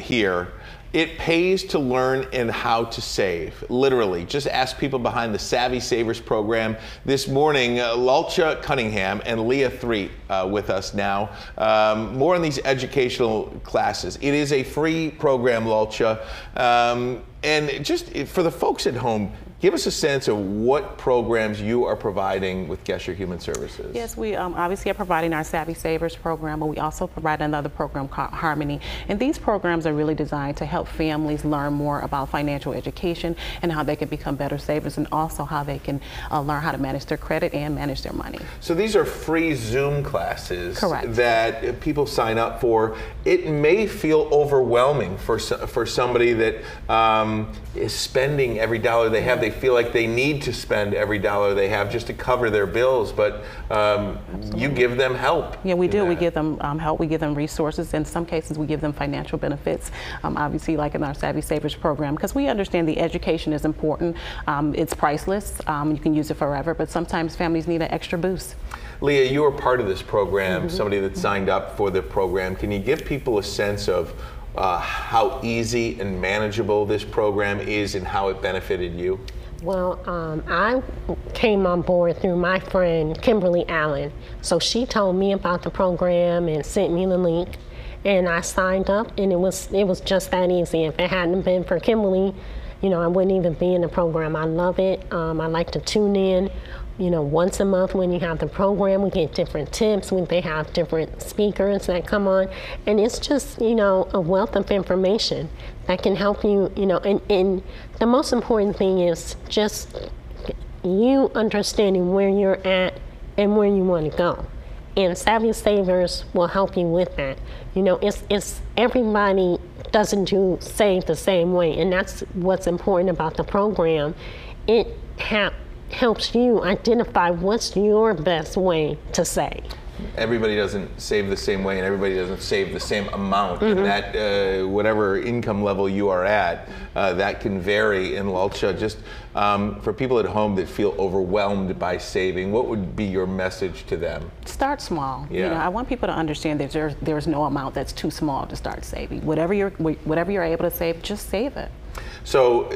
here. It pays to learn and how to save. Literally, just ask people behind the Savvy Savers program. This morning, uh, Lalcha Cunningham and Leah Threet uh, with us now. Um, more on these educational classes. It is a free program, Lalcha. Um, and just for the folks at home, Give us a sense of what programs you are providing with Gesher Human Services. Yes, we um, obviously are providing our Savvy Savers program, but we also provide another program called Harmony. And these programs are really designed to help families learn more about financial education and how they can become better savers and also how they can uh, learn how to manage their credit and manage their money. So these are free Zoom classes Correct. that people sign up for. It may feel overwhelming for, for somebody that um, is spending every dollar they have. They feel like they need to spend every dollar they have just to cover their bills, but um, you give them help. Yeah, we do. that. We give them um, help. We give them resources. In some cases, we give them financial benefits. Um, obviously, like in our Savvy Savers program, because we understand the education is important. Um, it's priceless. Um, you can use it forever, but sometimes families need an extra boost. Leah, you were part of this program, Mm-hmm. somebody that signed up for the program. Can you give people a sense of uh, how easy and manageable this program is and how it benefited you? Well, um, I came on board through my friend Kimberly Allen. So she told me about the program and sent me the link, and I signed up, and it was it was just that easy. If it hadn't been for Kimberly, you know, I wouldn't even be in the program. I love it. Um, I like to tune in. You know, once a month when you have the program, we get different tips. When they have different speakers that come on, and it's just you know a wealth of information that can help you. You know, and, and the most important thing is just you understanding where you're at and where you want to go. And Savvy Savers will help you with that. You know, it's it's everybody doesn't do save the same way, and that's what's important about the program. It ha- helps you identify what's your best way to save. everybody doesn't save the same way and everybody doesn't save the same amount and that uh, whatever income level you are at uh, that can vary in Lalcha just um, for people at home that feel overwhelmed by saving what would be your message to them Start small. You Yeah. know, I want people to understand that there's there's no amount that's too small to start saving. Whatever you're whatever you're able to save, just save it. so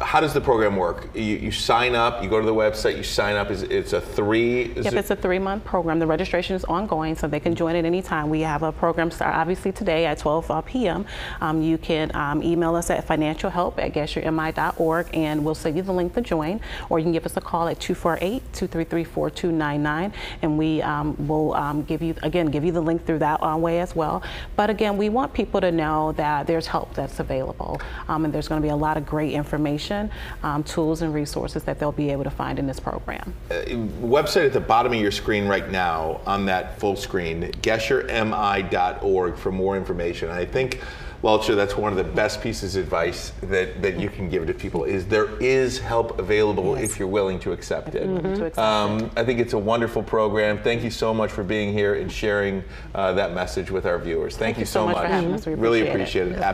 how does the program work you, you sign up you go to the website you sign up Is- it's a three Yep, it's a three-month program. The registration is ongoing, so they can join at any time. We have a program start obviously today at 12 uh, p.m. Um, you can um, email us at financialhelp at geshermi.org, and we'll send you the link to join. Or you can give us a call at 248-233-4299, and we um, will um, give you again give you the link through that uh, way as well. But again, we want people to know that there's help that's available, um, and there's going to be a lot of great information, um, tools, and resources that they'll be able to find in this program. website at the bottom of your screen right now on that full screen, geshermi.org for more information. I think, Welcher, that's one of the best pieces of advice that, that you can give to people is there is help available Yes. if you're willing to accept it. To accept Um, I think it's a wonderful program. Thank you so much for being here and sharing uh, that message with our viewers. Thank, you so much for having us. We really appreciate it. it. Absolutely.